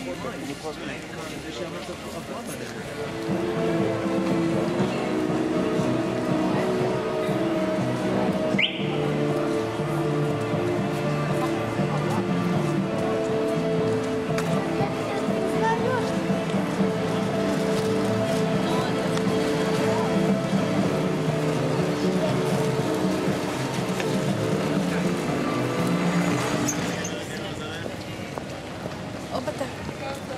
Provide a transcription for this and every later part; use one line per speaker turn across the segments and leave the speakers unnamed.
опыта.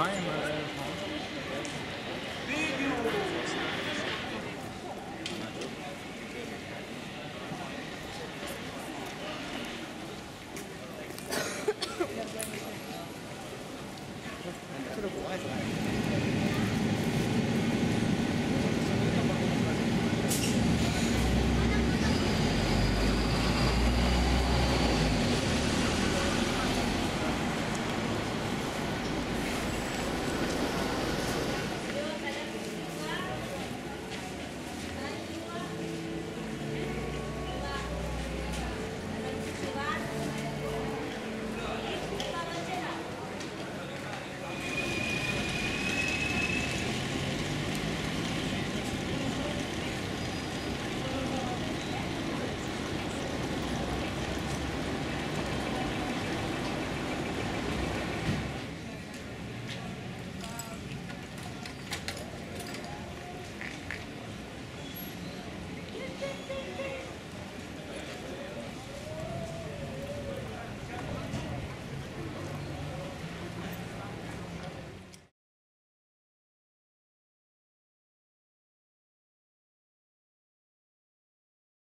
Mine,